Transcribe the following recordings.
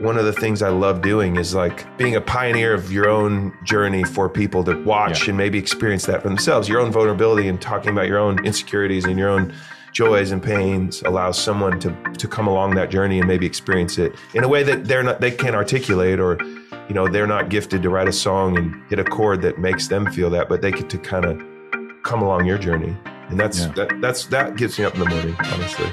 one of the things I love doing is like being a pioneer of your own journey for people to watch Yeah. and maybe experience that for themselves. Your own vulnerability and talking about your own insecurities and your own joys and pains allows someone to to come along that journey and maybe experience it in a way that they're not they can't articulate or you know they're not gifted to write a song and hit a chord that makes them feel that but they get to kind of come along your journey and that's Yeah. that that's that gets me up in the morning honestly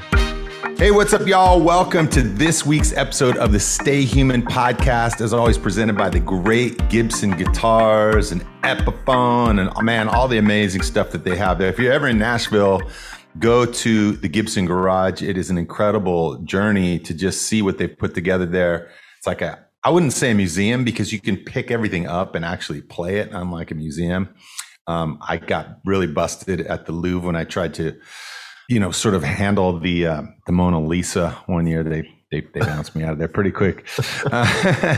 Hey, what's up, y'all? Welcome to this week's episode of the Stay Human podcast, as always, presented by the great Gibson guitars and Epiphone and, man, all the amazing stuff that they have there. If you're ever in Nashville, go to the Gibson Garage. It is an incredible journey to just see what they've put together there. It's like a, I wouldn't say a museum because you can pick everything up and actually play it, unlike a museum. Um, I got really busted at the Louvre when I tried to you know, sort of handle the uh, the Mona Lisa one year. They they, they bounced me out of there pretty quick. Uh,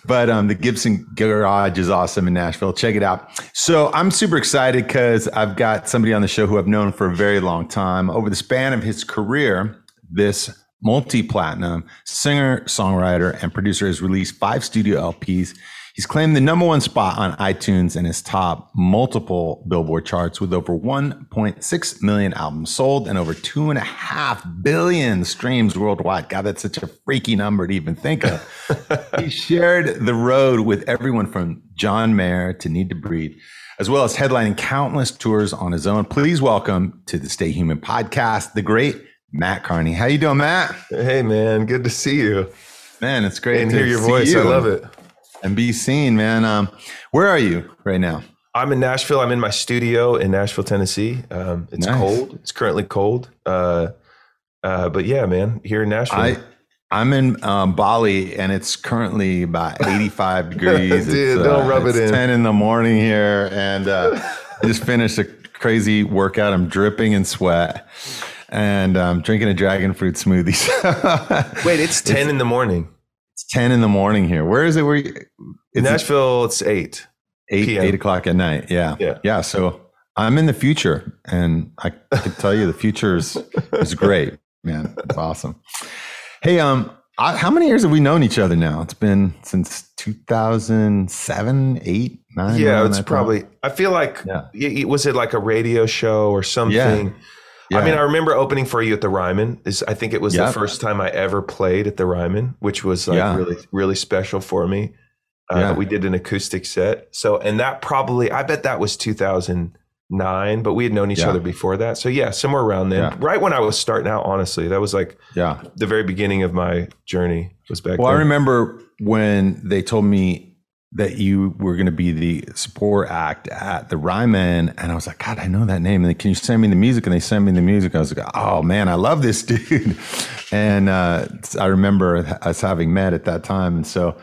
but um, the Gibson Garage is awesome in Nashville. Check it out. So I'm super excited because I've got somebody on the show who I've known for a very long time. Over the span of his career, this multi-platinum singer, songwriter, and producer has released five studio LPs. He's claimed the number one spot on iTunes and has topped multiple Billboard charts with over 1.6 million albums sold and over two and a half billion streams worldwide. God, that's such a freaky number to even think of. he shared the road with everyone from John Mayer to NEEDTOBREATHE, as well as headlining countless tours on his own. Please welcome to the Stay Human podcast, the great Mat Kearney. How you doing, Mat? hey man good to see you Man, it's great and to hear your see voice i love it and be seen, man. Um, where are you right now? I'm in Nashville. I'm in my studio in Nashville, Tennessee. Um, it's Nice. cold. It's currently cold. Uh, uh, but yeah, man, here in Nashville. I I'm in um, Bali and it's currently about 85 degrees. Dude, It's, don't rub it it's in. 10 in the morning here, and uh, I just finished a crazy workout. I'm dripping in sweat, and I'm drinking a dragon fruit smoothie. Wait, it's 10 in the morning. It's 10 in the morning here. Where is it? Where you, In it's Nashville, it's 8. eight PM. eight o'clock at night. Yeah, Yeah. yeah. So I'm in the future, and I can tell you the future is is great, man. It's awesome. Hey, um, I, how many years have we known each other now? It's been since 2007, eight, nine. Yeah, it's time? probably, I feel like, Yeah. was it like a radio show or something? Yeah. I mean, I remember opening for you at the Ryman. Is I think it was the first time I ever played at the Ryman, which was like Yeah. really, really special for me. Uh, Yeah. We did an acoustic set. So, and that probably, I bet that was 2009, but we had known each Yeah. other before that. So, yeah, somewhere around then, Yeah. right when I was starting out, honestly, that was like yeah. the very beginning of my journey was back Well, I remember when they told me that you were going to be the support act at the Ryman, and I was like, God, I know that name. And they, can you send me the music? And they sent me the music. I was like, Oh man, I love this dude. And uh, I remember us having met at that time, and so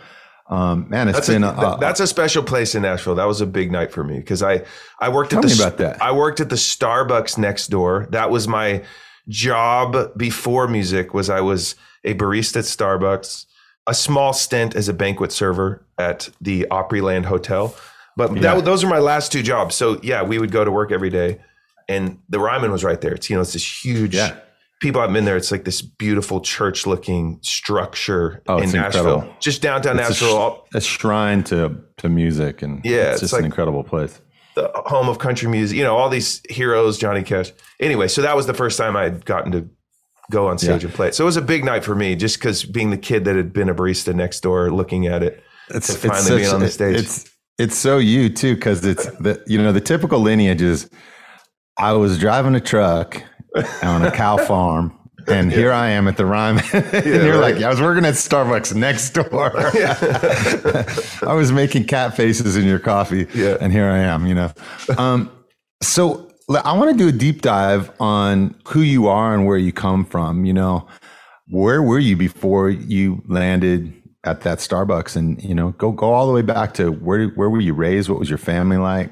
um, man, it's That's been a, a, that's a special place in Nashville. That was a big night for me because I I worked at the me about that. I worked at the Starbucks next door. That was my job before music. Was I was a barista at Starbucks, a small stint as a banquet server at the Opryland Hotel. But Yeah. that, those are my last two jobs. So yeah, we would go to work every day, and the Ryman was right there. It's you know it's this huge. Yeah. People have been there. It's like this beautiful church-looking structure Oh, in Nashville, incredible. just downtown It's a Nashville. sh- a shrine to to music, and Yeah, it's it's just like- an incredible place. the home of country music, you know, all these heroes, Johnny Cash. Anyway, so that was the first time I had gotten to go on stage Yeah. and play it. So it was a big night for me, just because being the kid that had been a barista next door, looking at it. It's, to finally being on the stage. It's it's so you too because it's the you know the typical lineage is I was driving a truck on a cow farm. And here I am at the Ryman. and you're right. like, yeah, I was working at Starbucks next door. I was making cat faces in your coffee. Yeah. And here I am, you know. Um, so I want to do a deep dive on who you are and where you come from. You know, where were you before you landed at that Starbucks? And you know, go go all the way back to where where were you raised? What was your family like?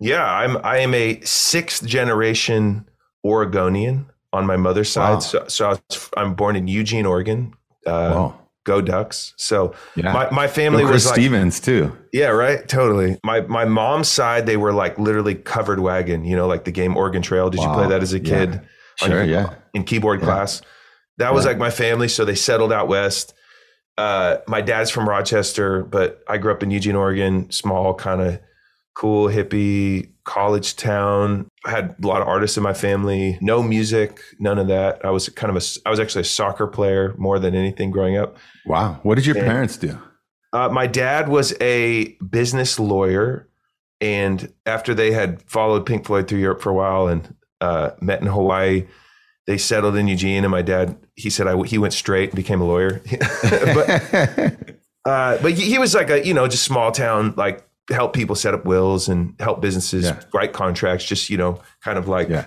Yeah, I'm I am a sixth generation Oregonian on my mother's side. Wow. So, so I was, I'm born in Eugene, Oregon. Uh, Wow. Go Ducks! So Yeah. my, my family Go was like, Stevens too. Yeah, right. Totally. My my mom's side, they were like literally covered wagon. You know, like the game Oregon Trail. Did you play that as a kid? on Sure, yeah. In keyboard Yeah. class. That was Yeah. like my family. So they settled out west. uh, my dad's from Rochester, but I grew up in Eugene, Oregon, small kind of cool hippie college town. I had a lot of artists in my family. No music, none of that. I was kind of a I was actually a soccer player more than anything growing up. Wow. What did your And- parents do? Uh, my dad was a business lawyer, and after they had followed Pink Floyd through Europe for a while and uh, met in Hawaii, they settled in Eugene. And my dad, he said, I, he went straight and became a lawyer. but uh, but he, he was like a you know just small town like help people set up wills and help businesses Yeah. write contracts. Just you know kind of like yeah.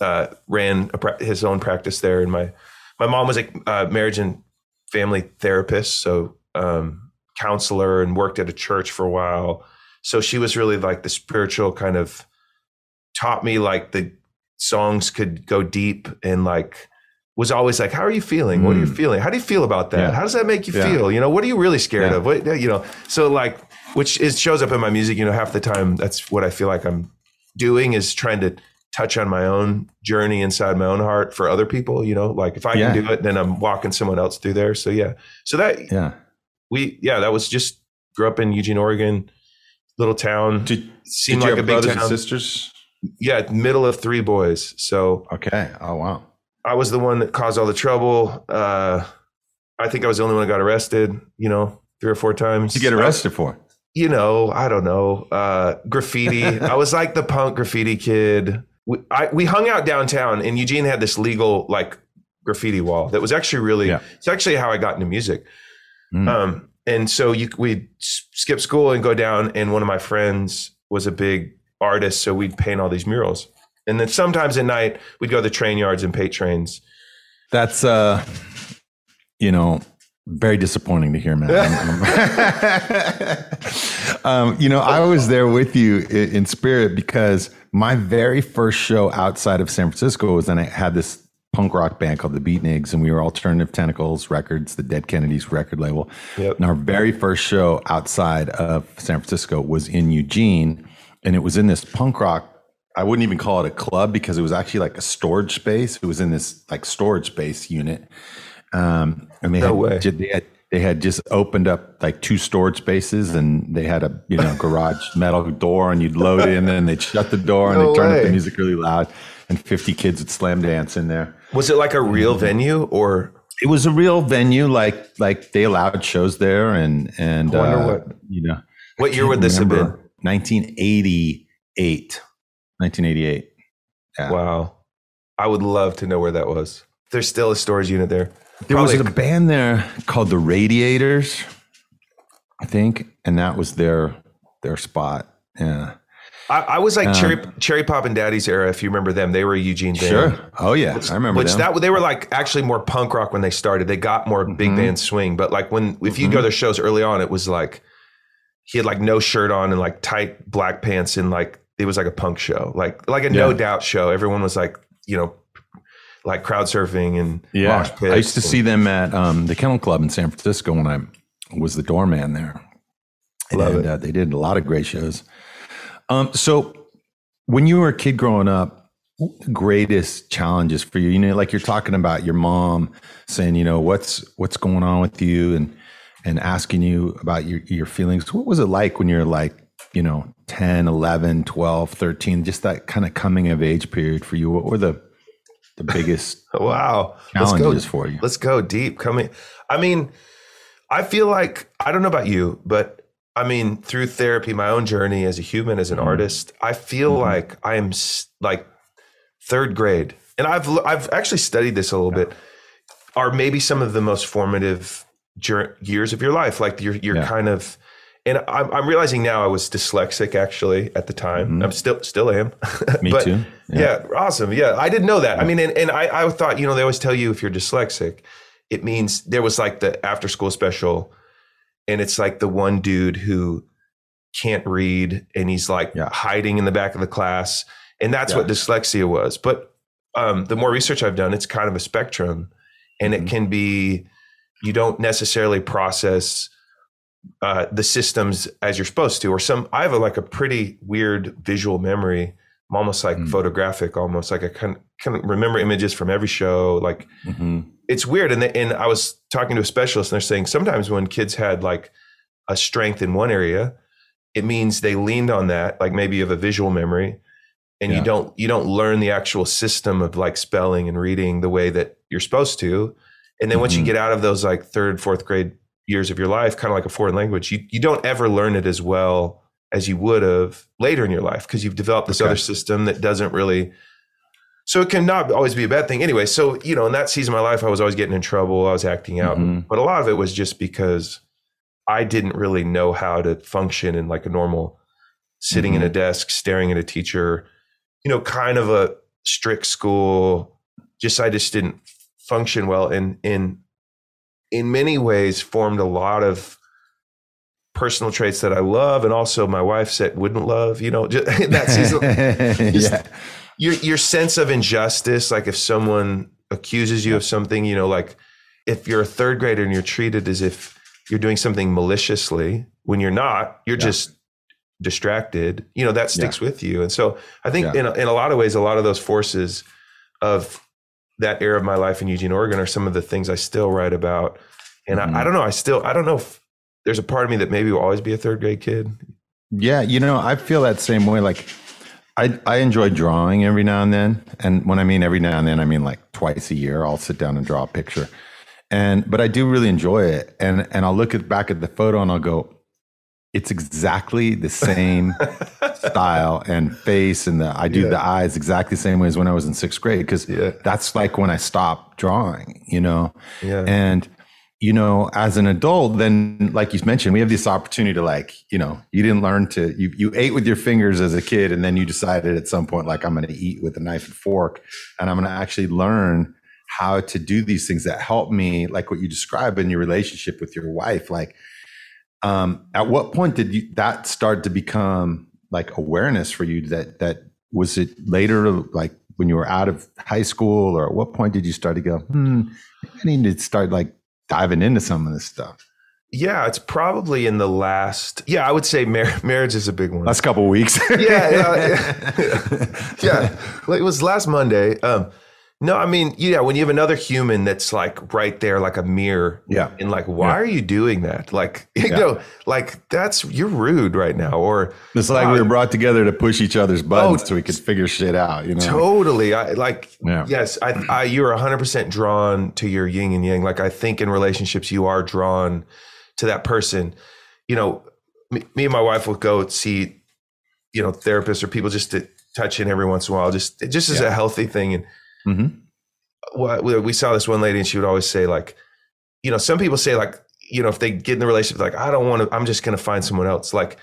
uh, ran a, pra- his own practice there, and my my mom was a uh, marriage and family therapist, so um, counselor, and worked at a church for a while. So she was really like the spiritual kind of taught me like the songs could go deep and like was always like, how are you feeling? What are you Mm. feeling? How do you feel about that? Yeah. How does that make you Yeah. feel? You know, what are you really scared Yeah. of? What you know? So like, which is shows up in my music. You know, half the time that's what I feel like I'm doing is trying to touch on my own journey inside my own heart for other people. You know, like if I can do it, then I'm walking someone else through there. So yeah, so that Yeah. we yeah that was just grew up in Eugene, Oregon, little town. Did, Seemed did like a big brothers town. and sisters? Yeah, middle of three boys. So Okay. Oh, wow. I was the one that caused all the trouble. Uh, I think I was the only one that got arrested. You know, three or four times. Did you get arrested for? You know, I don't know. Uh, graffiti. I was like the punk graffiti kid. We, I, we hung out downtown, and Eugene had this legal like graffiti wall that was actually really. Yeah. It's actually how I got into music. Mm. Um, and so you we'd skip school and go down, and one of my friends was a big artist, so we'd paint all these murals. And then sometimes at night we'd go to the train yards and pay trains. That's uh, you know, very disappointing to hear, man. Um, you know, I was there with you in, in spirit because my very first show outside of San Francisco was when I had this punk rock band called the Beatnigs, and we were Alternative Tentacles Records, the Dead Kennedys record label. Yep. And our very first show outside of San Francisco was in Eugene, and it was in this punk rock. I wouldn't even call it a club because it was actually like a storage space. It was in this like storage space unit, um, and they No had, way. ju- they had they had just opened up like two storage spaces, and they had a you know garage metal door, and you'd load in, and they'd shut the door, and they'd turn up the music really loud, and fifty kids would slam dance in there. Was it like a real Mm-hmm. venue or It was a real venue, like like they allowed shows there, and and I wonder uh, what- you know. what year would this have been? 1988. 1988. Yeah. Wow. I would love to know where that was. There's still a storage unit there. There was a band there called the Radiators, I think, and that was their their spot. Yeah. I, I was like Um, Cherry Cherry Poppin' Daddies era, if you remember them. They were Eugene band. Sure. Oh yeah, I remember Which them. that they were like actually more punk rock when they started. They got more big Mhm. band swing, but like when if you go to their shows early on, it was like he had like no shirt on and like tight black pants and like it was like a punk show, like like a no doubt show. Everyone was like you know like crowd surfing and mosh pits. I used to and- see them at um, the Kennel Club in San Francisco when I was the doorman there. Love and it. Uh, they did a lot of great shows. Um, so when you were a kid growing up, what were the greatest challenges for you? You know, like you're talking about your mom saying, you know, what's what's going on with you and and asking you about your your feelings. What was it like when you're like, you know, 10, 11, 12, 13, just that kind of coming of age period for you? What were the the biggest Wow. Let's go challenges for you? Let's go deep. Coming. I mean, I feel like I don't know about you, but I mean, through therapy, my own journey as a human, as an Mhm. artist, I feel Mhm. like I am like third grade, and I've I've actually studied this a little bit. Are maybe some of the most formative years of your life, like you're you're Yeah. kind of. And I'm, I'm realizing now I was dyslexic actually at the time. Mhm. I'm still still am. Me But- too. yeah. awesome. Yeah, I didn't know that. I mean, and, and I, I thought, you know, they always tell you if you're dyslexic, it means there was like the after school special, and it's like the one dude who can't read and he's like Yeah. hiding in the back of the class, and that's Yeah. what dyslexia was. But um, the more research I've done, it's kind of a spectrum, and Mhm. it can be you don't necessarily process uh, the systems as you're supposed to, or some. I have a, like a pretty weird visual memory. I'm almost like Mm. photographic, almost like I can can remember images from every show. Like hmm it's weird. And, the, and I was talking to a specialist and they're saying sometimes when kids had like a strength in one area, it means they leaned on that, like maybe you have a visual memory and Yeah. you don't you don't learn the actual system of like spelling and reading the way that you're supposed to. And then once you Mhm. get out of those like third, fourth grade years of your life, kind of like a foreign language, you, you don't ever learn it as well as you would have later in your life because you've developed this Okay. other system that doesn't really so it cannot always be a bad thing anyway so you know in that season of my life i was always getting in trouble i was acting out Mhm. but a lot of it was just because i didn't really know how to function in like a normal sitting in a desk staring at a teacher you know kind of a strict school just i just didn't function well in, in in many ways formed a lot of personal traits that i love and also my wife said wouldn't love you know just that season. Yeah. your your sense of injustice like if someone accuses you of something you know like if you're a third grader and you're treated as if you're doing something maliciously when you're not you're Yeah. just distracted you know that sticks with you. And so i think in, a, in a lot of ways a lot of those forces of that era of my life in eugene oregon are some of the things i still write about and Mhm. I, I don't know i still i don't know if there's a part of me that maybe will always be a third grade kid Yeah, you know, I feel that same way. Like, I I enjoy drawing every now and then, and when I mean every now and then, I mean like twice a year. I'll sit down and draw a picture, and but I do really enjoy it, and and I'll look at back at the photo and I'll go, it's exactly the same style and face, and the I do Yeah. the eyes exactly the same way as when I was in sixth grade because Yeah. that's like when I stopped drawing, you know. yeah And you know, as an adult, then like you mentioned, we have this opportunity to like, you know, you didn't learn to you you ate with your fingers as a kid, and then you decided at some point, like, I'm gonna eat with a knife and fork, and I'm gonna actually learn how to do these things that help me, like what you describe in your relationship with your wife. Like, um, at what point did you that start to become like awareness for you that that was it later like when you were out of high school or at what point did you start to go hmm i need to start like diving into some of this stuff Yeah, it's probably in the last. Yeah, I would say mar- marriage is a big one. last couple of weeks yeah, yeah, yeah. Like, It was last Monday. Um, no, I mean, yeah, when you have another human that's like right there, like a mirror, Yeah. and like, why Yeah. are you doing that? Like, you Yeah. know, like that's you're rude right now, or it's like we uh, were brought together to push each other's oh, buttons so we could figure shit out you know Totally. I like Yeah. yes, I, I you're 100% drawn to your yin and yang. Like I think in relationships you are drawn to that person. You know, me, me and my wife will go see you know therapists or people just to touch in every once in a while just it just as a healthy thing and hmm Well, we, saw this one lady and she would always say like you know some people say like you know if they get in the relationship like I don't want to I'm just going to find someone else. Like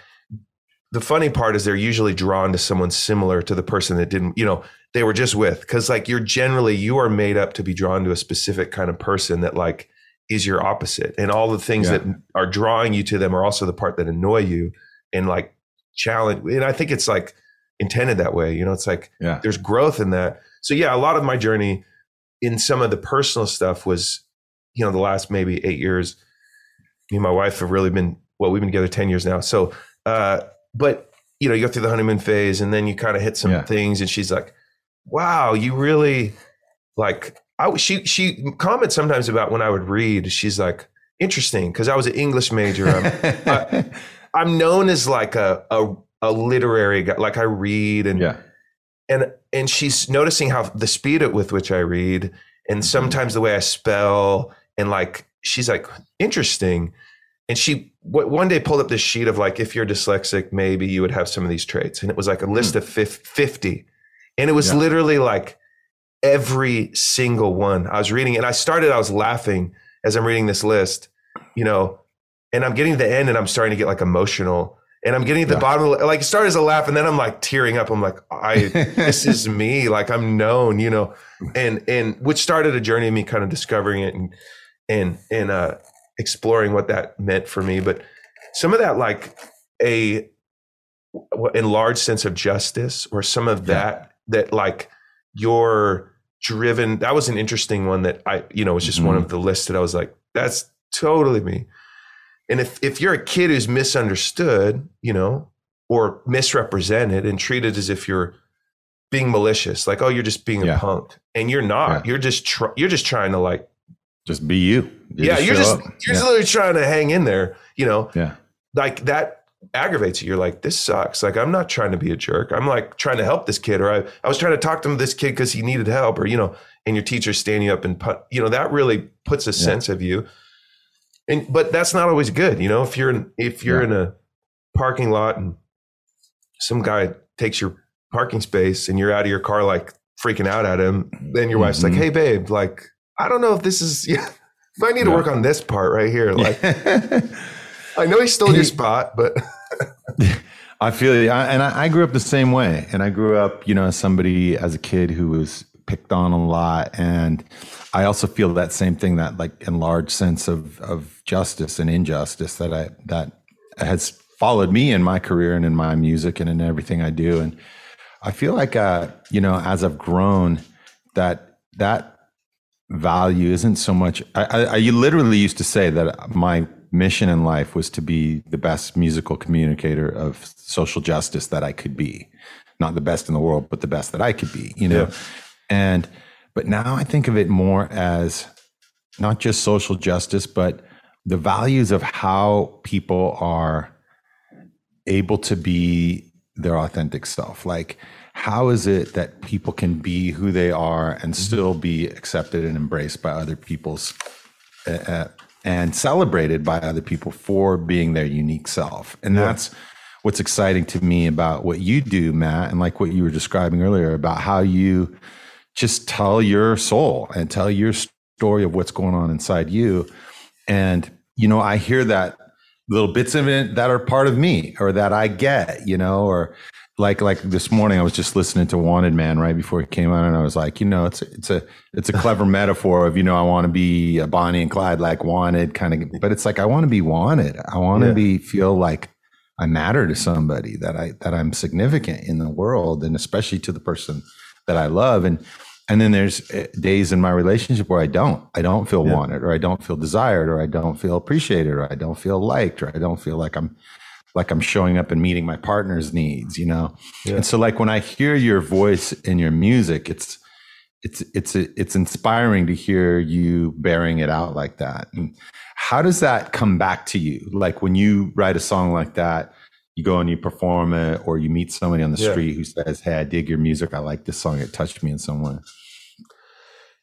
the funny part is they're usually drawn to someone similar to the person that didn't you know they were just with. Because like you're generally you are made up to be drawn to a specific kind of person that like is your opposite. And all the things Yeah. that are drawing you to them are also the part that annoy you and like challenge and i think it's like intended that way you know? It's like yeah. there's growth in that so yeah a lot of my journey in some of the personal stuff was you know the last maybe eight years me and my wife have really been well we've been together 10 years now. So uh but you know you go through the honeymoon phase and then you kind of hit some Yeah. things and she's like wow you really like i she she comments sometimes about when i would read she's like interesting because i was an english major. I'm, I'm known as like a, a a literary guy like i read and yeah. and and she's noticing how the speed at with which I read and mm-hmm. sometimes the way I spell and like she's like interesting. And she w- one day pulled up this sheet of like if you're dyslexic maybe you would have some of these traits. And it was like a list hmm. of fif- 50 and it was Yeah. literally like every single one. I was reading and I started I was laughing as I'm reading this list you know and I'm getting to the end and I'm starting to get like emotional and I'm getting at the Yeah. bottom of the, like it started as a laugh and then I'm like tearing up I'm like I this is me like i'm known you know and and which started a journey of me kind of discovering it and and and uh exploring what that meant for me but some of that like a enlarged sense of justice or some of Yeah. that that like you're driven that was an interesting one that i you know was just one Mhm. of the lists that i was like that's totally me and if if you're a kid who's misunderstood you know or misrepresented and treated as if you're being malicious like oh you're just being Yeah. a punk and you're not Yeah. you're just tr- you're just trying to like just be you. you yeah, just you're just up. you're yeah. just literally trying to hang in there. You know, yeah, like that aggravates you. You're like, this sucks. Like I'm not trying to be a jerk. I'm like trying to help this kid, or I I was trying to talk to this kid because he needed help, or you know, and your teacher standing up and put, you know, that really puts a yeah. sense of you. And but that's not always good. You know, if you're in if you're yeah. in a parking lot and some guy takes your parking space and you're out of your car like freaking out at him, then your mm-hmm. wife's like, mm-hmm. "Hey, babe, like I don't know if this is. Yeah, if I need to work on this part right here. Like, I know he stole your spot, but." I feel, you. and I, I grew up the same way. And I grew up, you know, as somebody as a kid who was picked on a lot, and I also feel that same thing, that like enlarged sense of of justice and injustice that I that has followed me in my career and in my music and in everything I do. And I feel like, uh, you know, as I've grown, that that value isn't so much. I, I, I literally used to say that my mission in life was to be the best musical communicator of social justice that I could be. Not the best in the world, but the best that I could be, you know? Yeah. And, but now I think of it more as not just social justice, but the values of how people are able to be their authentic self. Like, how is it that people can be who they are and mm-hmm. still be accepted and embraced by other people's uh, uh, and celebrated by other people for being their unique self? And yeah. that's what's exciting to me about what you do, Mat, and like what you were describing earlier about how you just tell your soul and tell your story of what's going on inside you. And, you know, I hear that little bits of it that are part of me or that I get, you know, or like like this morning I was just listening to Wanted Man right before it came on and I was like, you know, it's a, it's a it's a clever metaphor of, you know, I want to be a Bonnie and Clyde like wanted kind of but it's like I want to be wanted. I want to yeah. be feel like I matter to somebody that I that I'm significant in the world and especially to the person that I love and and then there's eh, days in my relationship where I don't. I don't feel yeah. wanted or I don't feel desired or I don't feel appreciated or I don't feel liked or I don't feel like I'm like I'm showing up and meeting my partner's needs, you know? Yeah. And so like when I hear your voice in your music, it's it's it's it's inspiring to hear you bearing it out like that. And how does that come back to you? Like when you write a song like that, you go and you perform it or you meet somebody on the yeah. street who says hey i dig your music. I like this song. It touched me in some way.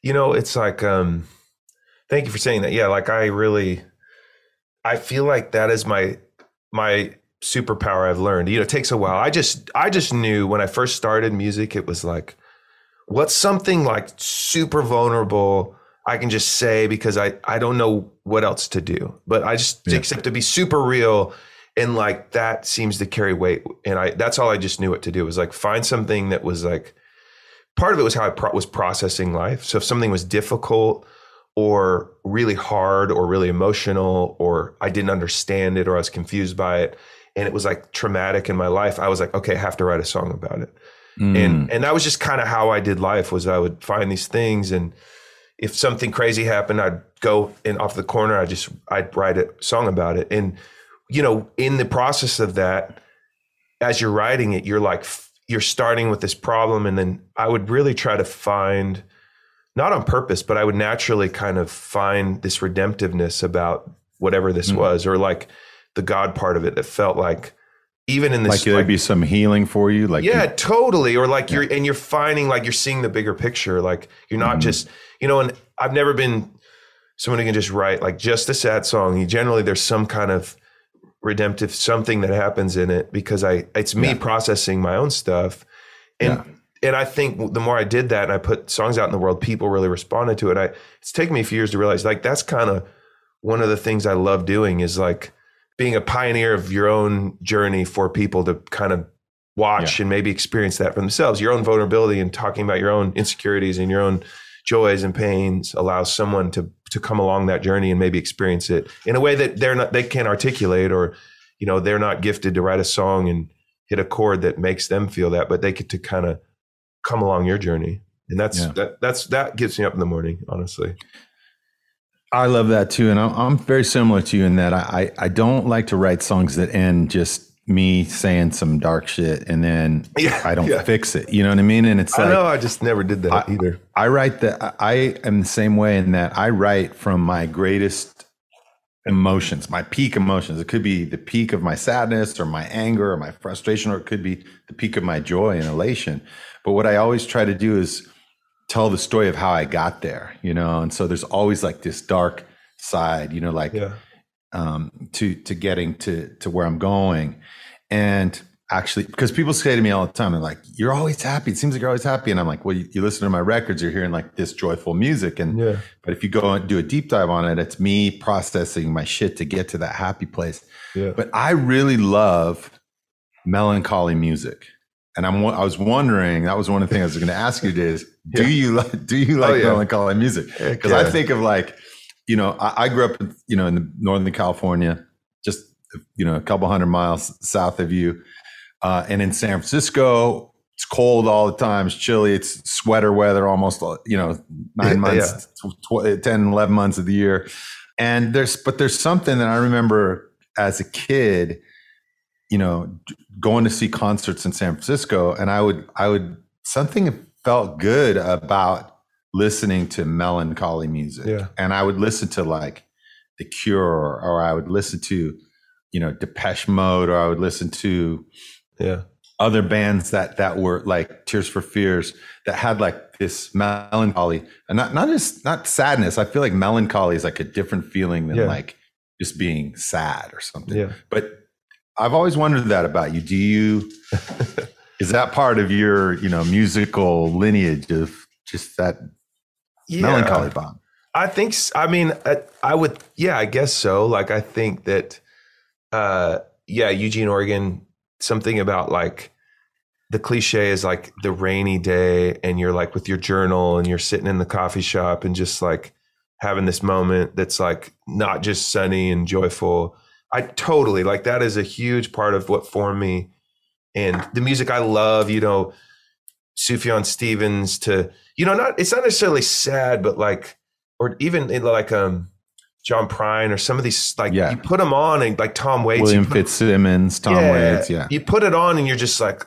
You know it's like um thank you for saying that. Yeah like i really i feel like that is my my superpower i've learned. You know it takes a while. I just i just knew when i first started music it was like what's something like super vulnerable i can just say because i i don't know what else to do? But i just yeah. accept to be super real and like that seems to carry weight. And i that's all i just knew what to do was like find something that was like part of it was how i pro- was processing life. So if something was difficult or really hard or really emotional or i didn't understand it or i was confused by it and it was like traumatic in my life i was like okay i have to write a song about it. Mm. and and that was just kind of how i did life was i would find these things and if something crazy happened i'd go in off the corner i just i'd write a song about it. And you know, in the process of that, as you're writing it, you're like, you're starting with this problem. And then I would really try to find, not on purpose, but I would naturally kind of find this redemptiveness about whatever this mm. was, or like the God part of it that felt like, even in this, like there'd like, be some healing for you, like yeah, you, totally, or like yeah. you're and you're finding like you're seeing the bigger picture, like you're not mm just you know. And I've never been someone who can just write like just a sad song. You generally there's some kind of redemptive something that happens in it because I it's me yeah. processing my own stuff. And yeah. and I think the more I did that and I put songs out in the world, people really responded to it. I it's taken me a few years to realize like that's kind of one of the things I love doing is like being a pioneer of your own journey for people to kind of watch yeah. and maybe experience that for themselves. Your own vulnerability and talking about your own insecurities and your own joys and pains allows someone to to come along that journey and maybe experience it in a way that they're not they can't articulate or you know they're not gifted to write a song and hit a chord that makes them feel that but they get to kind of come along your journey and that's yeah. that that's that gets me up in the morning honestly i love that too and i'm, I'm very similar to you in that I, I don't like to write songs that end just me saying some dark shit and then Yeah, I don't yeah. fix it. You know what I mean? And it's I like know. I just never did that I- either. I write that I am the same way in that I write from my greatest emotions, my peak emotions. It could be the peak of my sadness or my anger or my frustration, or it could be the peak of my joy and elation. But what I always try to do is tell the story of how I got there, you know? And so there's always like this dark side, you know, like Yeah. um, to to getting to to where I'm going, and actually, because people say to me all the time, they're like, "You're always happy. It seems like you're always happy," and I'm like, "Well, you, you listen to my records, you're hearing like this joyful music, and Yeah. but if you go and do a deep dive on it, it's me processing my shit to get to that happy place. Yeah. But I really love melancholy music. And I'm I was wondering, that was one of the things I was going to ask you today is, do Yeah. you like do you oh, like Oh, yeah. melancholy music? Because I think of like, you know, I, I grew up, in, you know, in the Northern California, you know, a couple hundred miles south of you, uh, and in San Francisco, it's cold all the time. It's chilly. It's sweater weather almost, uh, you know, nine Yeah. months, tw- 10, 11 months of the year. And there's, but there's something that I remember as a kid, you know, going to see concerts in San Francisco, and I would, I would, something felt good about listening to melancholy music. Yeah. And I would listen to like The Cure, or I would listen to, you know, Depeche Mode, or I would listen to Yeah. other bands that that were like Tears for Fears that had like this melancholy and not not just not sadness. I feel like melancholy is like a different feeling than Yeah. like just being sad or something. Yeah. But I've always wondered that about you. Do you is that part of your, you know, musical lineage of just that Yeah. melancholy bomb? I think. I mean, I, I would. Yeah, I guess so. Like, I think that. Uh, yeah, Eugene, Oregon. Something about like the cliche is like the rainy day, and you're like with your journal, and you're sitting in the coffee shop, and just like having this moment that's like not just sunny and joyful. I totally like that is a huge part of what formed me, and the music I love. You know, Sufjan Stevens to you know not it's not necessarily sad, but like or even like um John Prine or some of these like Yeah. you put them on and like Tom Waits, William you put, Fitzsimmons, Tom Yeah. Waits, yeah. you put it on and you're just like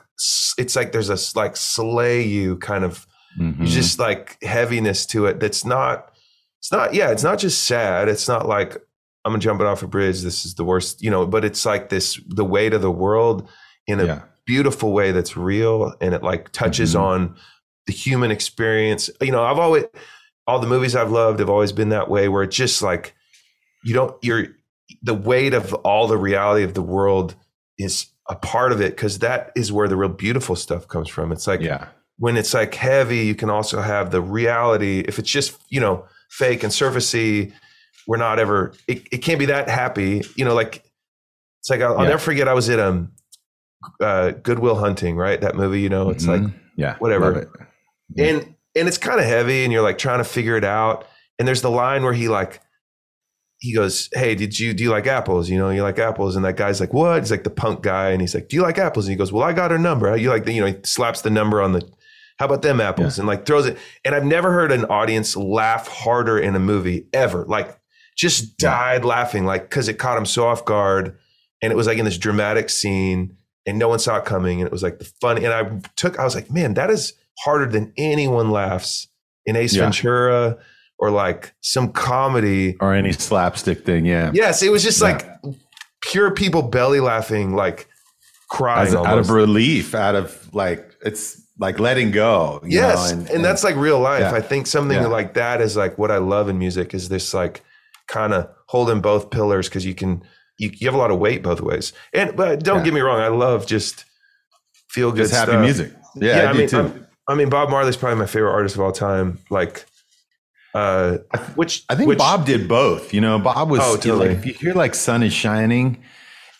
it's like there's a like slay you kind of Mhm. just like heaviness to it that's not it's not yeah it's not just sad it's not like i'm gonna jump it off a bridge this is the worst you know but it's like this the weight of the world in a yeah. beautiful way that's real and it like touches Mhm. on the human experience you know i've always all the movies i've loved have always been that way where it's just like you don't you're the weight of all the reality of the world is a part of it because that is where the real beautiful stuff comes from it's like yeah. when it's like heavy, you can also have the reality. If it's just, you know, fake and surfacey, we're not ever, it, it can't be that happy. You know, like, it's like, I'll, I'll never forget I was at um, uh, Good Will Hunting, right? That movie, you know, it's like, Mhm. yeah, whatever. Yeah. and, and it's kind of heavy and you're like trying to figure it out. And there's the line where he like, he goes, Hey, did you, do you like apples? You know, you like apples. And that guy's like, what? He's like the punk guy. And he's like, do you like apples? And he goes, well, I got her number. You like the, you know, he slaps the number on the, how about them apples? And like throws it. And I've never heard an audience laugh harder in a movie ever. Like just Yeah. died laughing, like, cause it caught him so off guard. And it was like in this dramatic scene and no one saw it coming. And it was like the fun. And I took, I was like, man, that is harder than anyone laughs in Ace Yeah. Ventura or like some comedy. or any slapstick thing, yeah. Yes, it was just Yeah. like pure people belly laughing, like crying. As, out of relief, out of like it's like letting go. you yes, know, and, that's like real life. Yeah. I think something Yeah. like that is like what I love in music is this like kind of holding both pillars because you can you, you have a lot of weight both ways. And but don't Yeah. get me wrong, I love just feel good just happy stuff. music. Yeah, I, do mean, too. I'm- I mean, Bob Marley's probably my favorite artist of all time. Like, uh, which I think which, Bob did both. You know, Bob was Oh, like, totally. if you hear like "Sun Is Shining,"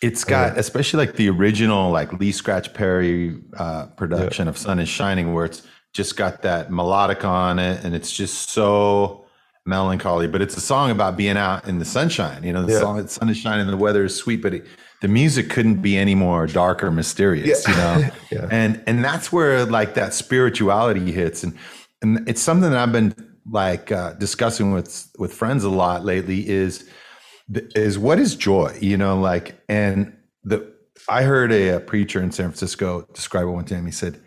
it's got especially like the original like Lee Scratch Perry uh, production of "Sun Is Shining," where it's just got that melodic on it, and it's just so melancholy. But it's a song about being out in the sunshine. You know, the Yeah. song "The "Sun Is Shining" the weather is sweet, but it, the music couldn't be any more dark or mysterious. You know, Yeah. and and that's where like that spirituality hits and and it's something that i've been like uh, discussing with with friends a lot lately is is what is joy you know like and the I heard a, a preacher in San Francisco describe it one time. He said,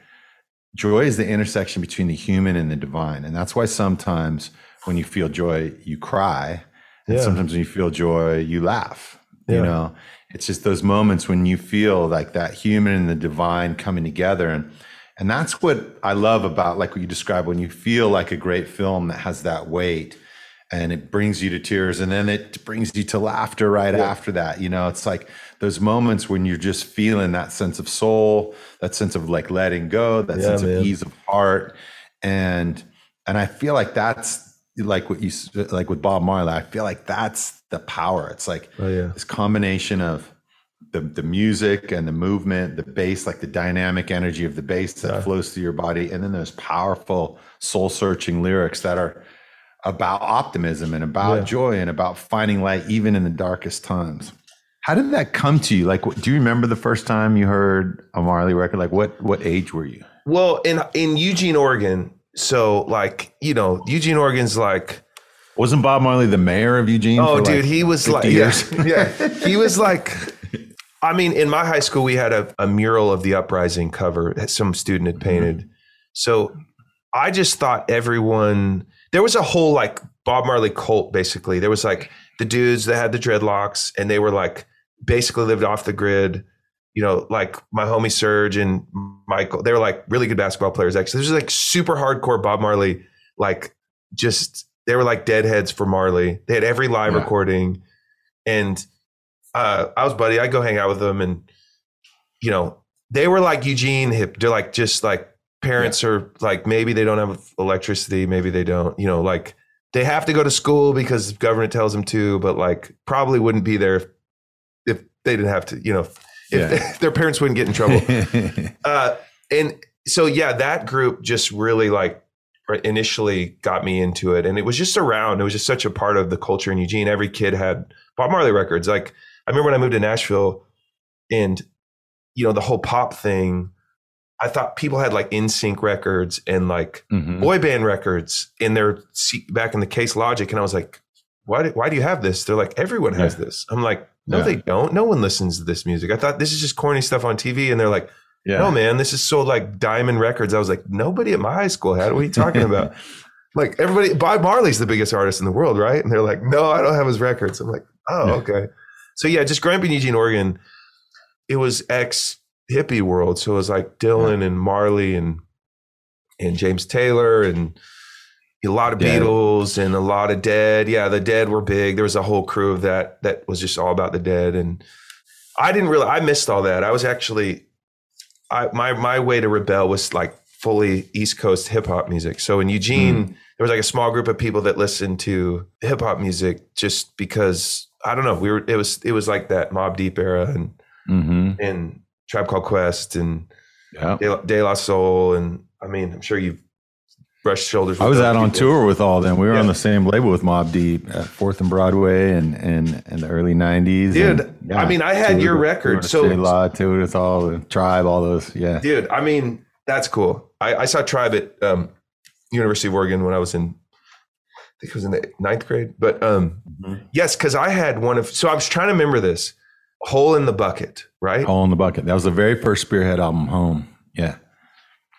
"Joy is the intersection between the human and the divine, and that's why sometimes when you feel joy, you cry, and Yeah. sometimes when you feel joy, you laugh. Yeah. You know, it's just those moments when you feel like that human and the divine coming together, and and that's what I love about like what you described when you feel like a great film that has that weight." and it brings you to tears and then it brings you to laughter right after that you know it's like those moments when you're just feeling that sense of soul that sense of like letting go that Yeah, sense man. of ease of heart and and i feel like that's like what you like with bob marley i feel like that's the power it's like Oh yeah. this combination of the, the music and the movement, the bass, like the dynamic energy of the bass that Yeah. flows through your body, and then those powerful soul searching lyrics that are about optimism and about Yeah. joy and about finding light even in the darkest times. How did that come to you? Like, what, do you remember the first time you heard a Marley record? Like, what what age were you? Well, in in Eugene, Oregon, so like you know, Eugene, Oregon's like Wasn't Bob Marley the mayor of Eugene? Oh, for dude, like he was like, years? yeah, yeah, he was like. I mean, in my high school, we had a, a mural of the uprising cover that some student had mm-hmm. painted. So I just thought everyone there was a whole like Bob Marley cult. Basically, there was like the dudes that had the dreadlocks, and they were like basically lived off the grid. You know, like my homie Serge and Michael, they were like really good basketball players. Actually, this was like super hardcore Bob Marley, like just they were like deadheads for Marley. They had every live Yeah. recording, and uh, I was buddy. I go hang out with them, and you know they were like Eugene hip. They're like just like parents are like maybe they don't have electricity, maybe they don't. You know, like they have to go to school because the government tells them to, but like probably wouldn't be there if, if they didn't have to. You know, if, Yeah. their parents wouldn't get in trouble. Uh, and so yeah, that group just really like initially got me into it, and it was just around. It was just such a part of the culture in Eugene. Every kid had Bob Marley records. Like I remember when I moved to Nashville, and you know the whole pop thing. I thought people had like NSYNC records and like Mhm. boy band records in their back in the case logic, and I was like, why? Do, why do you have this? They're like, everyone has this. I'm like, no, Yeah. they don't. No one listens to this music. I thought this is just corny stuff on TV, and they're like. Yeah. No, man, this is so like Diamond Records. I was like, nobody at my high school had. What are you talking about? like everybody, Bob Marley's the biggest artist in the world, right? And they're like, no, I don't have his records. I'm like, oh, Yeah. okay. So yeah, just growing up in Eugene, Oregon, it was ex hippie world. So it was like Dylan and Marley and and James Taylor and a lot of Dead. Beatles and a lot of Dead. Yeah, the Dead were big. There was a whole crew of that that was just all about the Dead. And I didn't really. I missed all that. I was actually, I my my way to rebel was like fully East Coast hip hop music. So in Eugene, hmm. there was like a small group of people that listened to hip hop music just because I don't know. We were it was it was like that Mobb Deep era and Mhm. and Tribe Called Quest and Yeah. De La, De La Soul and I mean I'm sure you've brushed shoulders. I was out on tour with all them. We were on the same label with Mobb Deep at Fourth and Broadway and and in the early '90s. Dude, And, I mean, I had toured your record, so- Stay Law, toured with all the Tribe, all those. Yeah, dude. I mean that's cool. I, I saw Tribe at um, University of Oregon when I was in I think it was in the ninth grade. But um, yes, because I had one of so I was trying to remember this hole in the bucket, right? Hole in the Bucket. That was the very first Spearhead album, Home. Yeah,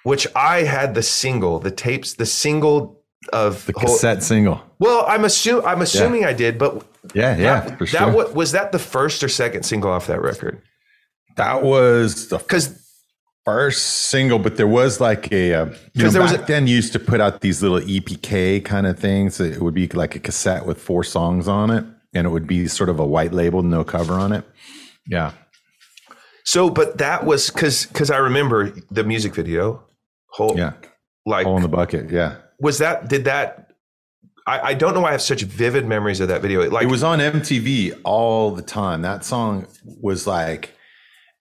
Which I had the single, the tapes, the single of the Hole- cassette single. Well, I'm assuming I'm assuming I did, but Yeah, yeah, that, for that sure. was that the first or second single off that record? that was the Because first single, but there was like a, uh, you know, 'Cause there was a- then used to put out these little EPK kind of things. It would be like a cassette with four songs on it, and it would be sort of a white label, no cover on it. Yeah, so, but that was because because I remember the music video. Whole yeah, like hole in the bucket. Yeah, was that did that? I, I don't know why I have such vivid memories of that video. Like it was on MTV all the time. That song was like,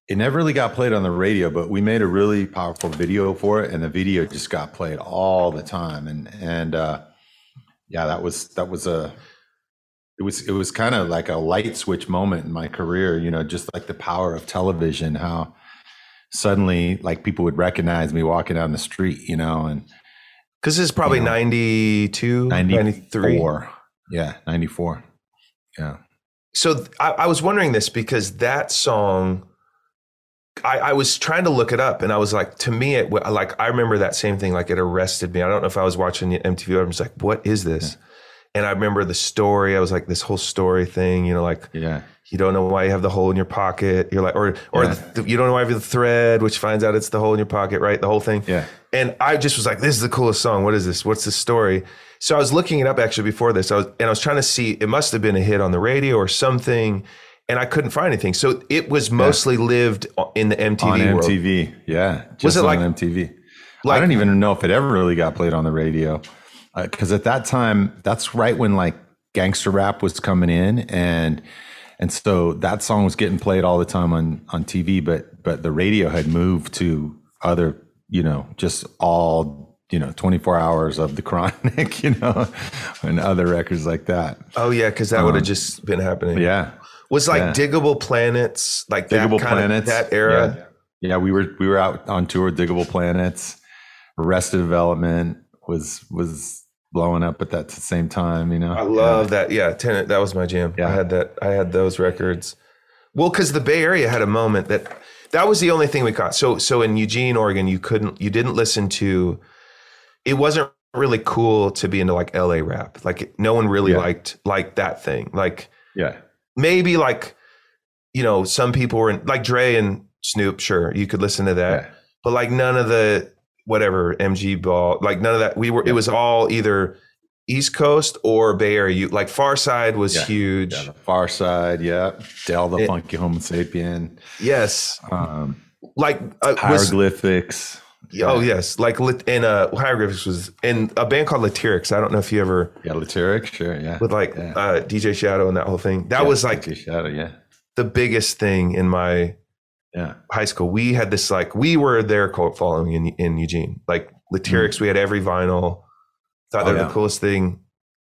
it never really got played on the radio, but we made a really powerful video for it, and the video just got played all the time. And and uh, yeah, that was that was a it was it was kind of like a light switch moment in my career. You know, just like the power of television, how suddenly like people would recognize me walking down the street. You know, and because this is probably you know, 92, 93. 94, yeah, ninety four, yeah. So th- I, I was wondering this because that song I, I was trying to look it up, and I was like, to me, it like I remember that same thing. Like it arrested me. I don't know if I was watching the MTV. I was like, what is this? Yeah. And I remember the story. I was like, this whole story thing. You know, like yeah. You don't know why you have the hole in your pocket. You're like, or or yeah. the, you don't know why you have the thread, which finds out it's the hole in your pocket, right? The whole thing. Yeah. And I just was like, this is the coolest song. What is this? What's the story? So I was looking it up actually before this. I was and I was trying to see. It must have been a hit on the radio or something and I couldn't find anything. So it was mostly yeah. lived in the MTV on MTV. World. Yeah, just was it like MTV? Like, I don't even know if it ever really got played on the radio because uh, at that time, that's right when like gangster rap was coming in, and and so that song was getting played all the time on on TV. But but the radio had moved to other, you know, just all you know 24 hours of the chronic you know and other records like that oh yeah because that um, would have just been happening yeah was like yeah. Diggable Planets, like Diggable that Planets, of, that era. Yeah. yeah, we were we were out on tour. Diggable Planets, Arrested Development was was blowing up at that same time. You know, I love yeah. that. Yeah, Tenet, that was my jam. Yeah. I had that. I had those records. Well, because the Bay Area had a moment that that was the only thing we caught. So so in Eugene, Oregon, you couldn't you didn't listen to. It wasn't really cool to be into like LA rap. Like no one really yeah. liked like that thing. Like yeah maybe like you know some people were in, like Dre and Snoop. Sure, you could listen to that, yeah. but like none of the whatever MG Ball, like none of that. We were. Yeah. It was all either East Coast or Bay Area. You, like Pharcyde was yeah. huge. Yeah, Side, yeah. Del the it, Funky Homosapien. Yes. Um, like uh, hieroglyphics. Was, oh yes, like in uh, hieroglyphics was in a band called Latyrix. I don't know if you ever yeah Latyrix, sure, yeah, with like yeah. Uh, DJ Shadow and that whole thing. That yeah, was like DJ Shadow, yeah, the biggest thing in my yeah high school. We had this like we were their cult following in in Eugene. Like Latyrix, mm. we had every vinyl. Thought they oh, were yeah. the coolest thing,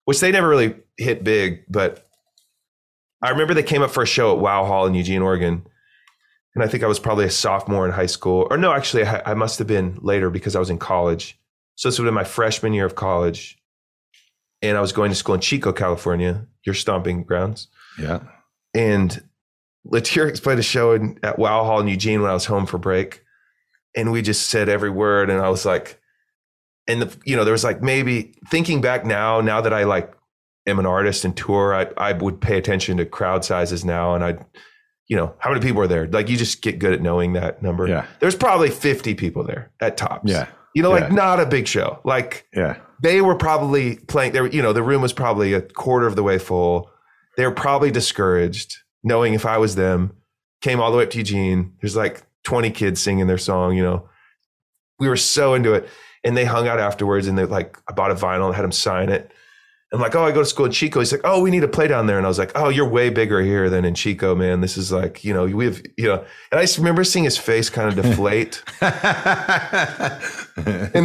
which they never really hit big. But I remember they came up for a show at Wow Hall in Eugene, Oregon and I think I was probably a sophomore in high school, or no, actually, I, I must have been later because I was in college. So this would have been my freshman year of college, and I was going to school in Chico, California, your stomping grounds. Yeah. And Latyrix played a show in, at Wow Hall in Eugene when I was home for break, and we just said every word, and I was like, and the, you know, there was like maybe thinking back now, now that I like am an artist and tour, I I would pay attention to crowd sizes now, and I'd you know, how many people are there? Like you just get good at knowing that number. Yeah. There's probably 50 people there at tops. Yeah. You know, yeah. like not a big show. Like yeah. they were probably playing there, you know, the room was probably a quarter of the way full. They were probably discouraged, knowing if I was them, came all the way up to Eugene. There's like 20 kids singing their song, you know. We were so into it. And they hung out afterwards and they like I bought a vinyl and had them sign it. I'm like, oh, I go to school in Chico. He's like, oh, we need to play down there. And I was like, oh, you're way bigger here than in Chico, man. This is like, you know, we have, you know, and I just remember seeing his face kind of deflate. and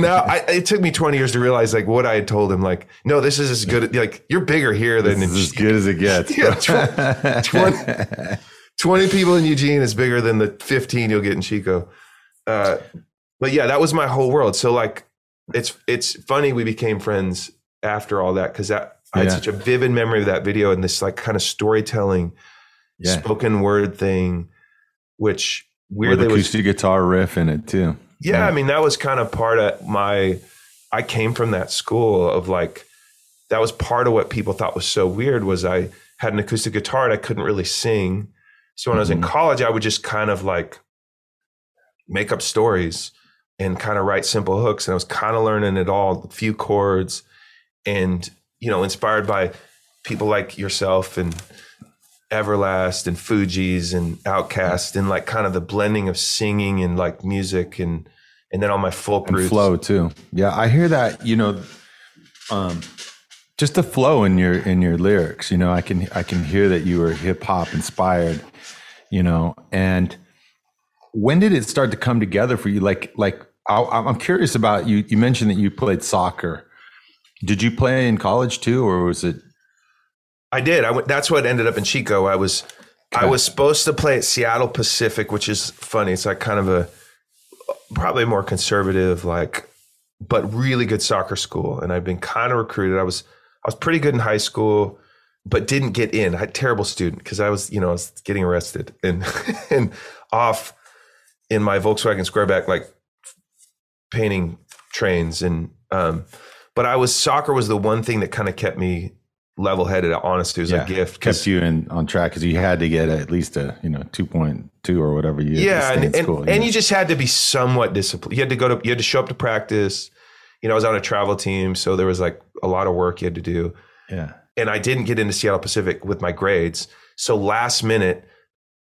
now I, it took me 20 years to realize like what I had told him, like, no, this is as good. Like you're bigger here than this in as good as it gets. yeah, 20, 20, people in Eugene is bigger than the 15 you'll get in Chico. Uh, but yeah, that was my whole world. So like, it's, it's funny. We became friends after all that because that I had such a vivid memory of that video and this like kind of storytelling, yeah. spoken word thing, which weirdly With acoustic was, guitar riff in it too. Yeah, yeah, I mean that was kind of part of my. I came from that school of like, that was part of what people thought was so weird was I had an acoustic guitar and I couldn't really sing. So when mm-hmm. I was in mm-hmm. college, I would just kind of like make up stories and kind of write simple hooks. And I was kind of learning it all, a few chords and you know inspired by people like yourself and Everlast and Fugees and OutKast and like kind of the blending of singing and like music and and then all my folk and flow too. Yeah, I hear that. You know, um, just the flow in your in your lyrics. You know, I can I can hear that you were hip hop inspired. You know, and when did it start to come together for you? Like like I, I'm curious about you. You mentioned that you played soccer did you play in college too, or was it? I did. I went, that's what ended up in Chico. I was okay. I was supposed to play at Seattle Pacific, which is funny. It's like kind of a probably more conservative, like, but really good soccer school. And I've been kind of recruited. I was I was pretty good in high school, but didn't get in. I had terrible student because I was you know I was getting arrested and and off in my Volkswagen Squareback, like painting trains and um, but I was soccer was the one thing that kind of kept me level headed. Honest, it was Yeah, a gift. kept you in on track because you had to get at least a you know two point two or whatever you yeah, and, and, school, and know. you just had to be somewhat disciplined. You had to go to you had to show up to practice. You know, I was on a travel team, so there was like a lot of work you had to do. yeah and I didn't get into Seattle Pacific with my grades. So last minute,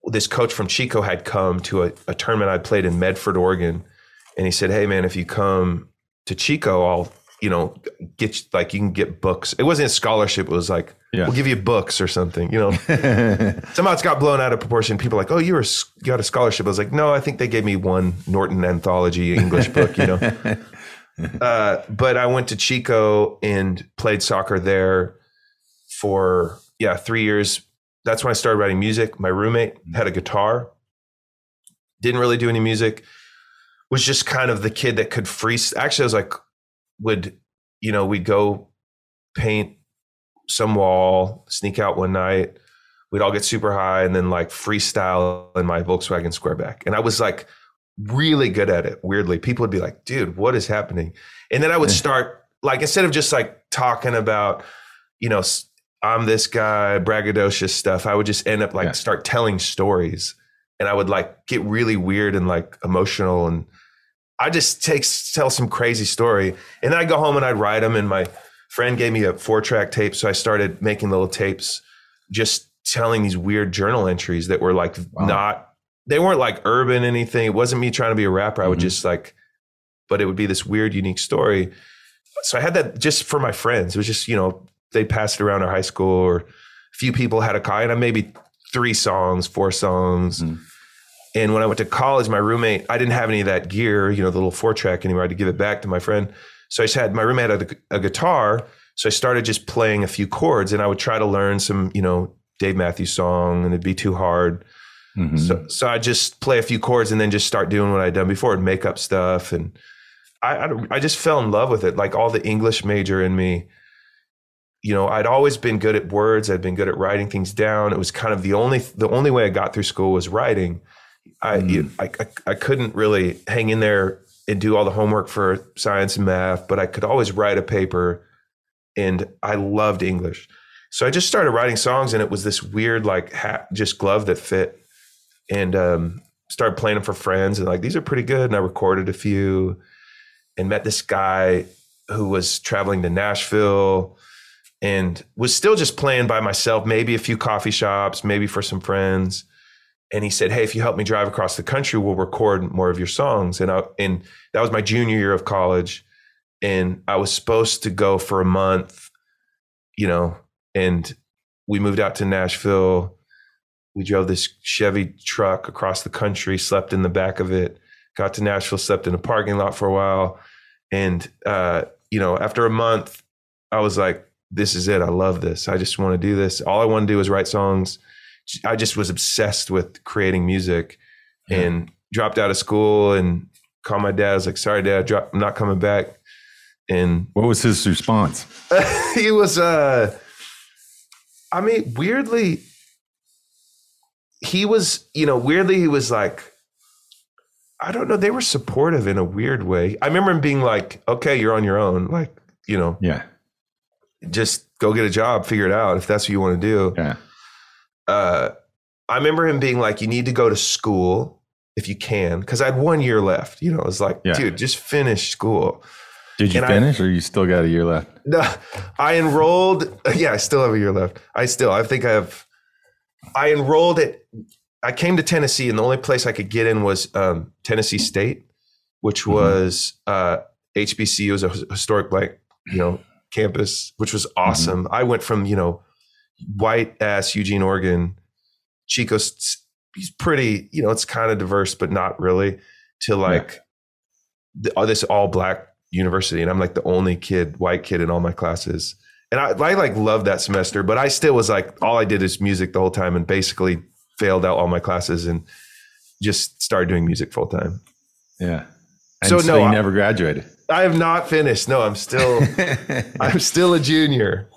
this coach from Chico had come to a, a tournament I played in Medford, Oregon, and he said, "Hey, man, if you come to Chico, I'll you know get like you can get books. It wasn't a scholarship; it was like Yeah. we'll give you books or something. You know, somehow it's got blown out of proportion. People are like, oh, you were you got a scholarship. I was like, no, I think they gave me one Norton anthology English book. You know, uh, but I went to Chico and played soccer there for yeah three years. That's when I started writing music. My roommate had a guitar. Didn't really do any music. Was just kind of the kid that could freeze. Actually, I was like, would you know, we'd go paint some wall, sneak out one night. We'd all get super high and then like freestyle in my Volkswagen Squareback. And I was like really good at it. Weirdly, people would be like, "Dude, what is happening?" And then I would start like instead of just like talking about, you know, I'm this guy, braggadocious stuff. I would just end up like Yeah. start telling stories, and I would like get really weird and like emotional, and I just take tell some crazy story, and then I go home and I'd write them. And my friend gave me a four track tape, so I started making little tapes, just telling these weird journal entries that were like Wow. not they weren't like urban anything. It wasn't me trying to be a rapper. I would Mhm. just like, but it would be this weird, unique story. So I had that just for my friends. It was just, you know, they passed it around our high school or a few people had a copy and I maybe three songs, four songs. Mhm. And when I went to college, my roommate, I didn't have any of that gear, you know, the little four track anymore. I had to give it back to my friend. So I just had my roommate had a, a guitar. So I started just playing a few chords and I would try to learn some, you know, Dave Matthews song and it'd be too hard. Mhm. So, so I just play a few chords and then just start doing what I'd done before and make up stuff. And I, I, I just fell in love with it. Like all the English major in me, you know, I'd always been good at words. I'd been good at writing things down. It was kind of the only, the only way I got through school was writing. I, Mm. you- I, I, I couldn't really hang in there and do all the homework for science and math, but I could always write a paper and I loved English. So I just started writing songs and it was this weird, like hat, just glove that fit and um, started playing them for friends and like these are pretty good and i recorded a few and met this guy who was traveling to nashville and was still just playing by myself maybe a few coffee shops maybe for some friends and he said hey if you help me drive across the country we'll record more of your songs and i and that was my junior year of college and i was supposed to go for a month you know and we moved out to nashville we drove this Chevy truck across the country, slept in the back of it, got to Nashville, slept in a parking lot for a while. And, uh, you know, after a month, I was like, this is it. I love this. I just want to do this. All I want to do is write songs. I just was obsessed with creating music Yeah. and dropped out of school and called my dad. I was like, sorry, dad, drop, I'm not coming back. And What was his response? he was uh I mean, weirdly, he was, you know, weirdly, he was like, I don't know, they were supportive in a weird way. I remember him being like, okay, you're on your own. Like, you know, Yeah, just go get a job, figure it out if that's what you want to do. yeah, Uh, I remember him being like, you need to go to school if you can. Cause I had one year left. You know, I was like, Yeah. dude, just finish school. Did you And I- finish, or you still got a year left? No, I enrolled. Yeah, I still have a year left. I still, I think I have. I enrolled at. I came to Tennessee, and the only place I could get in was um, Tennessee State, which Mhm. was uh, HBCU, was a historic black, you know, campus, which was awesome. I went from you know, white ass Eugene, Oregon, Chico's. He's pretty, you know, it's kind of diverse, but not really. To like the, oh, this all black university, and I'm like the only kid, white kid in all my classes. And I, I like loved that semester, but I still was like, all I did is music the whole time, and basically failed out all my classes and just started doing music full time. Yeah. And So, so, no, you I- never graduated. I have not finished. No, I'm still, I'm still a junior.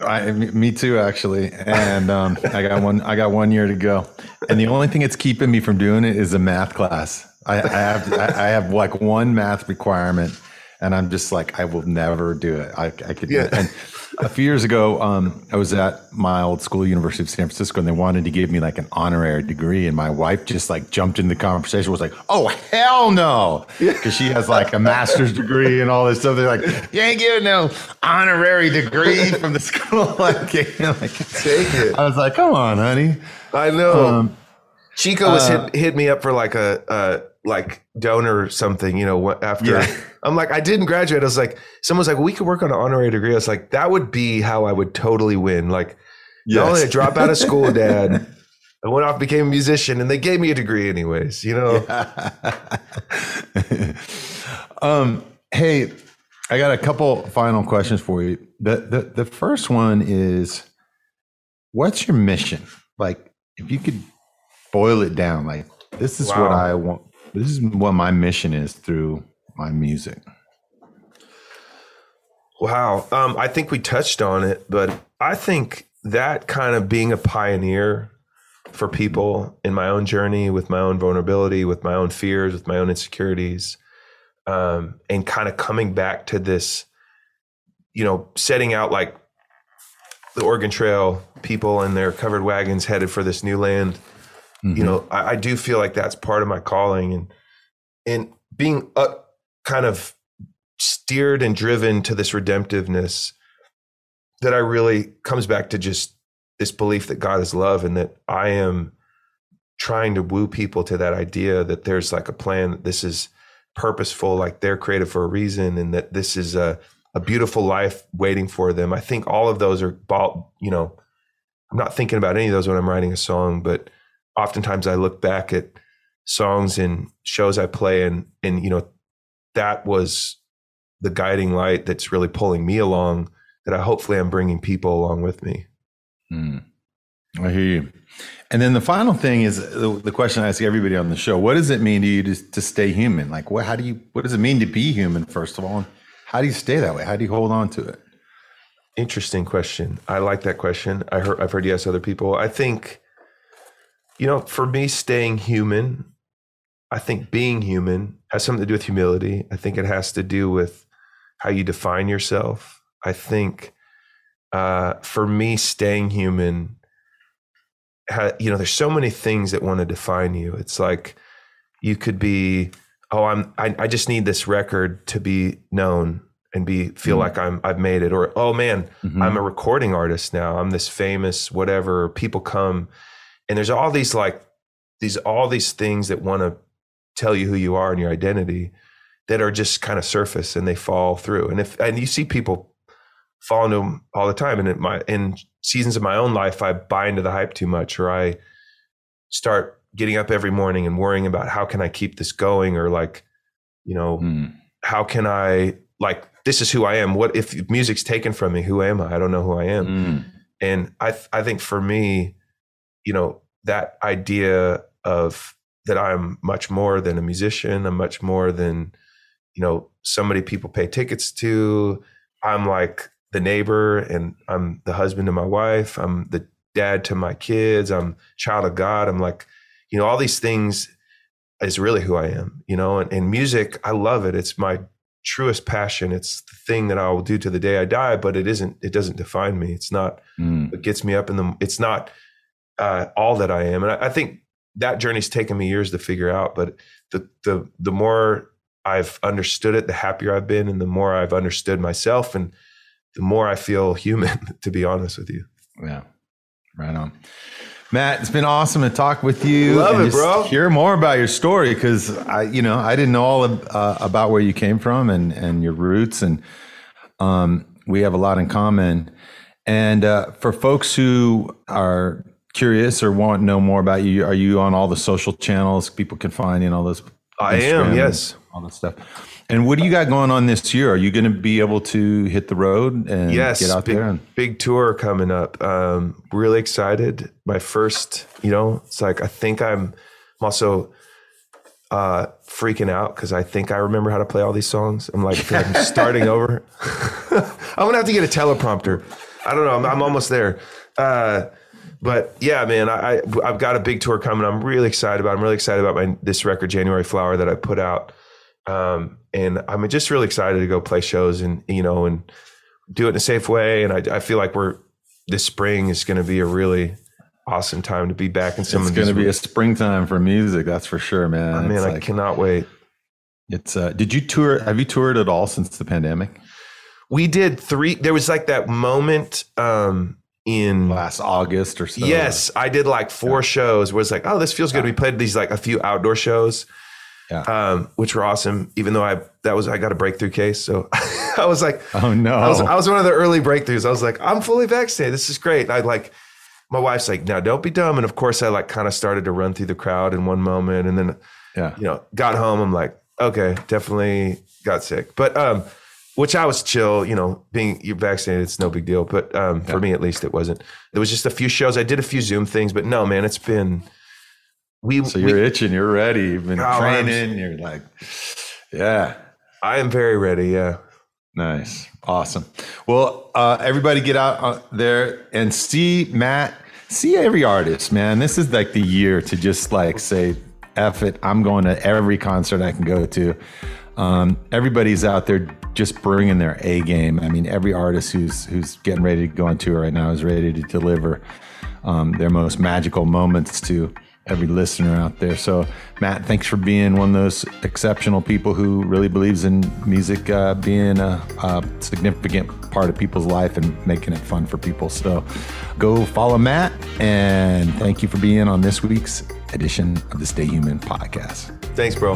I, me too, actually. And um, I got one. I got one year to go. and the only thing that's keeping me from doing it is a math class. I, I have I have like one math requirement, and I'm just like I will never do it. I, I could. Yeah. And a few years ago, um, I was at my old school, University of San Francisco, and they wanted to give me like an honorary degree, and my wife just like jumped in the conversation. Was like, "Oh hell no," because she has like a master's degree and all this stuff. They're like, "You ain't getting no honorary degree from the school." like, you know, like, Take it. I was like, "Come on, honey." I know. Um, Chico was uh, hit hit me up for like a uh like donor or something, you know, what- after Yeah. I'm like, I didn't graduate. I was like, someone was like, we could work on an honorary degree. I was like, that would be how I would totally win. Like, not only Yes. I drop out of school, dad, I went off, became a musician, and they gave me a degree anyways, you know? um, hey, I got a couple final questions for you. The, the the first one is, what's your mission? Like, if you could boil it down, like this is what I want. This is what my mission is through my music. Wow. Um, I think we touched on it, but I think that kind of being a pioneer for people in my own journey, with my own vulnerability, with my own fears, with my own insecurities, um, and kind of coming back to this, you know, setting out like the Oregon Trail, people in their covered wagons headed for this new land. You know, I, I do feel like that's part of my calling, and and being uh, kind of steered and driven to this redemptiveness that I really comes back to just this belief that God is love and that I am trying to woo people to that idea that there's like a plan that this is purposeful, like they're created for a reason, and that this is a, a beautiful life waiting for them. I think all of those are, you know, I'm not thinking about any of those when I'm writing a song, but oftentimes I look back at songs and shows I play and and you know that was the guiding light that's really pulling me along that I hopefully I'm bringing people along with me. Mm. I hear you. And then the final thing is the, the question I ask everybody on the show: What does it mean to you to, to stay human? Like, what? How do you? What does it mean to be human? First of all, and how do you stay that way? How do you hold on to it? Interesting question. I like that question. I heard I've heard you ask other people. I think you know, for me staying human, I think being human has something to do with humility. I think it has to do with how you define yourself. I think uh, for me staying human ha, you know, there's so many things that want to define you. It's like you could be, oh, I'm, I, I just need this record to be known and be feel Mm. like I'm, I've made it. Or oh man, Mhm. I'm a recording artist now. I'm this famous whatever. People come, and there's all these like these all these things that want to tell you who you are and your identity that are just kind of surface and they fall through. And if and you see people fall into them all the time. And in my in seasons of my own life, I buy into the hype too much, or I start getting up every morning and worrying about how can I keep this going, or like, you know, Mm. how can I like this is who I am. What if music's taken from me? Who am I? I don't know who I am. Mm. And I th- I think for me, you know, that idea of that I'm much more than a musician. I'm much more than, you know, somebody people pay tickets to. I'm like the neighbor and I'm the husband to my wife. I'm the dad to my kids. I'm child of God. I'm like, you know, all these things is really who I am, you know, and, and music, I love it. It's my truest passion. It's the thing that I will do to the day I die, but it isn't, it doesn't define me. It's not Mm. what gets me up in the, it's not uh, all that I am. And I, I think that journey's taken me years to figure out, but the, the, the more I've understood it, the happier I've been and the more I've understood myself and the more I feel human, to be honest with you. Yeah, right on. Mat, it's been awesome to talk with you. Love and it, bro. Hear more about your story because I, you know, I didn't know all of, uh, about where you came from and and your roots, and um, we have a lot in common. And uh, for folks who are curious or want to know more about you, are you on all the social channels? People can find you and all those. I am, Instagram yes. all that stuff. And what do you got going on this year? Are you going to be able to hit the road and yes, get out big, there? And, big tour coming up. Um, really excited. My first, you know, it's like I think I'm, I'm also uh, freaking out because I think I remember how to play all these songs. I'm like, like I'm starting over. I'm gonna have to get a teleprompter. I don't know. I'm, I'm almost there. Uh, but yeah, man, I, I have got a big tour coming. I'm really excited about. I'm really excited about my this record, January Flower, that I put out. Um, and I'm just really excited to go play shows and you know and do it in a safe way. And I, I feel like we're this spring is going to be a really awesome time to be back in some. It's going to be a springtime for music, that's for sure, man. I mean, I cannot wait. It's. Uh, did you tour? Have you toured at all since the pandemic? We did three. There was like that moment um, in last August or so. Yes, I did like four yeah. shows. Where it's like, oh, this feels good. Yeah. We played these like a few outdoor shows, yeah. um, which were awesome. Even though I that was I got a breakthrough case, so I was like, oh no, I was, I was one of the early breakthroughs. I was like, I'm fully vaccinated. This is great. I like my wife's like, now don't be dumb. And of course, I like kind of started to run through the crowd in one moment, and then yeah, you know, got home. I'm like, okay, definitely got sick, but um, which I was chill. You know, being you vaccinated, it's no big deal. But um, yeah. for me at least, it wasn't. There was just a few shows. I did a few Zoom things, but no, man, it's been. We, so you're we, itching, you're ready, you've been oh, training, you're like, yeah. I am very ready. Yeah. Nice. Awesome. Well, uh, everybody get out uh, there and see Mat, see every artist, man. This is like the year to just like say, F it. I'm going to every concert I can go to. Um, everybody's out there just bringing their A game. I mean, every artist who's who's getting ready to go on tour right now is ready to deliver um, their most magical moments to every listener out there. So, Mat, thanks for being one of those exceptional people who really believes in music uh, being a, a, significant part of people's life and making it fun for people. So, go follow Mat, and thank you for being on this week's edition of the Stay Human podcast. Thanks, bro.